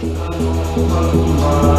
Namo